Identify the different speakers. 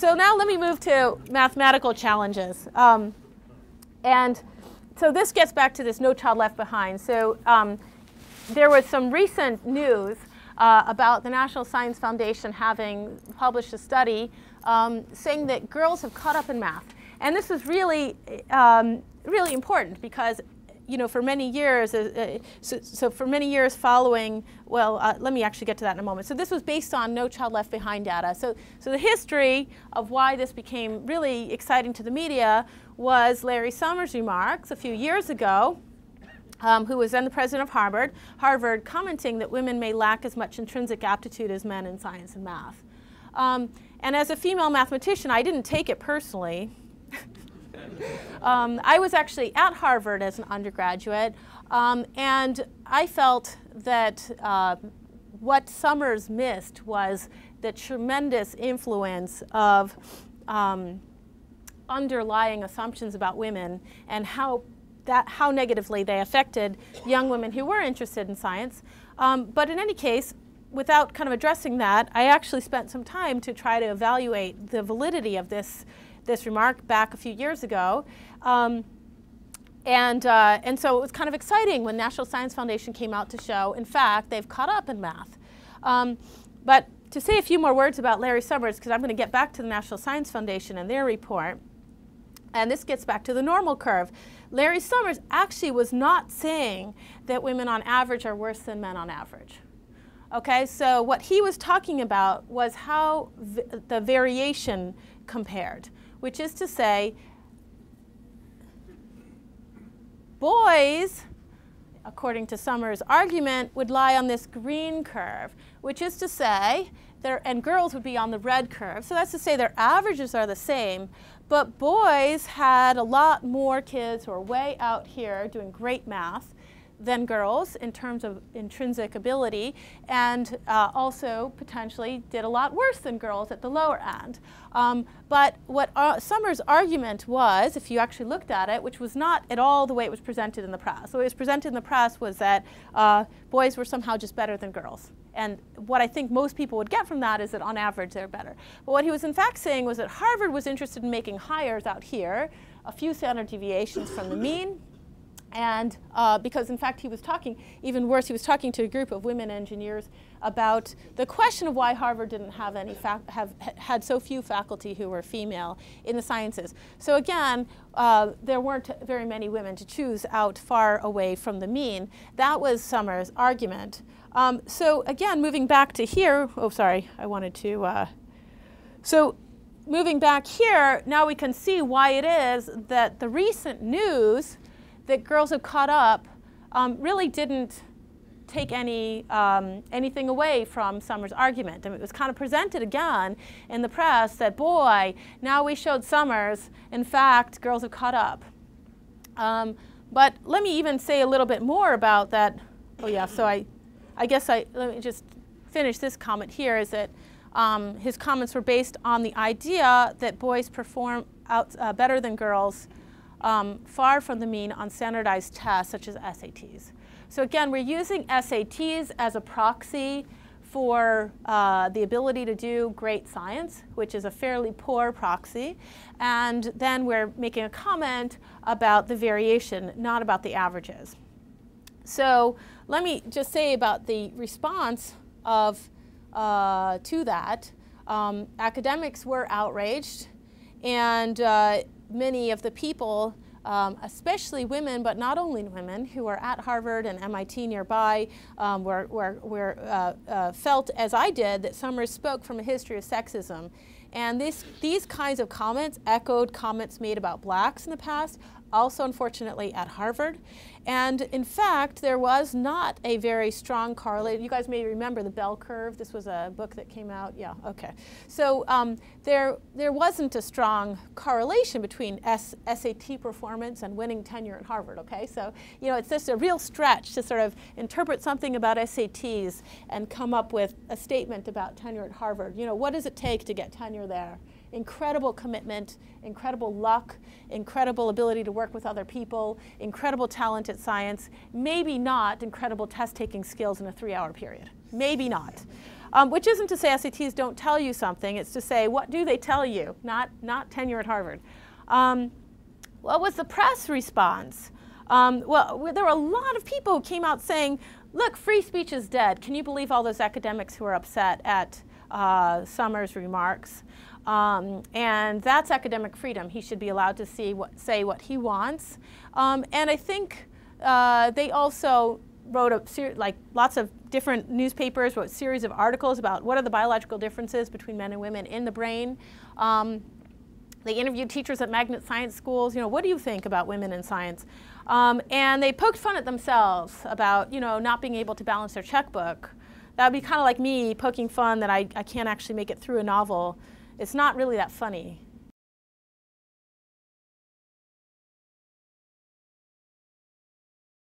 Speaker 1: so now let me move to mathematical challenges. Um, and so this gets back to this No Child Left Behind. So um, there was some recent news uh, about the National Science Foundation having published a study um, saying that girls have caught up in math. And this is really, um, really important because you know, for many years, uh, uh, so, so, for many years following, well, uh, let me actually get to that in a moment. So this was based on No Child Left Behind data. So, so the history of why this became really exciting to the media was Larry Summers' remarks a few years ago, um, who was then the president of Harvard, Harvard commenting that women may lack as much intrinsic aptitude as men in science and math. Um, and as a female mathematician, I didn't take it personally. Um, I was actually at Harvard as an undergraduate, um, and I felt that uh, what Summers missed was the tremendous influence of um, underlying assumptions about women and how that how negatively they affected young women who were interested in science. Um, but in any case, without kind of addressing that, I actually spent some time to try to evaluate the validity of this this remark back a few years ago. Um, and, uh, and so it was kind of exciting when National Science Foundation came out to show, in fact, they've caught up in math. Um, but to say a few more words about Larry Summers, because I'm going to get back to the National Science Foundation and their report, and this gets back to the normal curve. Larry Summers actually was not saying that women on average are worse than men on average. Okay, so what he was talking about was how the variation compared which is to say, boys, according to Summers' argument, would lie on this green curve, which is to say, and girls would be on the red curve. So that's to say their averages are the same, but boys had a lot more kids who are way out here doing great math than girls in terms of intrinsic ability, and uh, also potentially did a lot worse than girls at the lower end. Um, but what uh, Summers' argument was, if you actually looked at it, which was not at all the way it was presented in the press. The way it was presented in the press was that uh, boys were somehow just better than girls. And what I think most people would get from that is that on average they're better. But what he was in fact saying was that Harvard was interested in making hires out here, a few standard deviations from the mean, and uh, because in fact he was talking, even worse, he was talking to a group of women engineers about the question of why Harvard didn't have any have had so few faculty who were female in the sciences. So again, uh, there weren't very many women to choose out far away from the mean. That was Summers' argument. Um, so again, moving back to here, oh sorry, I wanted to, uh, so moving back here, now we can see why it is that the recent news that girls have caught up um, really didn't take any, um, anything away from Summers' argument. I mean, it was kind of presented again in the press that, boy, now we showed Summers, in fact, girls have caught up. Um, but let me even say a little bit more about that. Oh yeah, so I, I guess I, let me just finish this comment here, is that um, his comments were based on the idea that boys perform out, uh, better than girls um, far from the mean on standardized tests such as SATs. So again, we're using SATs as a proxy for uh, the ability to do great science, which is a fairly poor proxy. And then we're making a comment about the variation, not about the averages. So let me just say about the response of, uh, to that. Um, academics were outraged, and uh, many of the people, um, especially women, but not only women, who are at Harvard and MIT nearby, um, were, were, were uh, uh, felt, as I did, that Summers spoke from a history of sexism. And this, these kinds of comments echoed comments made about blacks in the past, also unfortunately at Harvard. And in fact, there was not a very strong correlation. You guys may remember the bell curve. This was a book that came out. Yeah, okay. So um, there, there wasn't a strong correlation between S SAT performance and winning tenure at Harvard, okay? So, you know, it's just a real stretch to sort of interpret something about SATs and come up with a statement about tenure at Harvard. You know, what does it take to get tenure there? Incredible commitment, incredible luck, incredible ability to work with other people, incredible talent at science, maybe not incredible test taking skills in a three hour period. Maybe not. Um, which isn't to say SATs don't tell you something. It's to say, what do they tell you? Not, not tenure at Harvard. Um, what was the press response? Um, well, there were a lot of people who came out saying, look, free speech is dead. Can you believe all those academics who are upset at uh, Summers' remarks? Um, and that's academic freedom. He should be allowed to see what, say what he wants. Um, and I think uh, they also wrote a like lots of different newspapers wrote series of articles about what are the biological differences between men and women in the brain. Um, they interviewed teachers at magnet science schools. You know, what do you think about women in science? Um, and they poked fun at themselves about, you know, not being able to balance their checkbook. That would be kind of like me poking fun that I, I can't actually make it through a novel. It's not really that funny.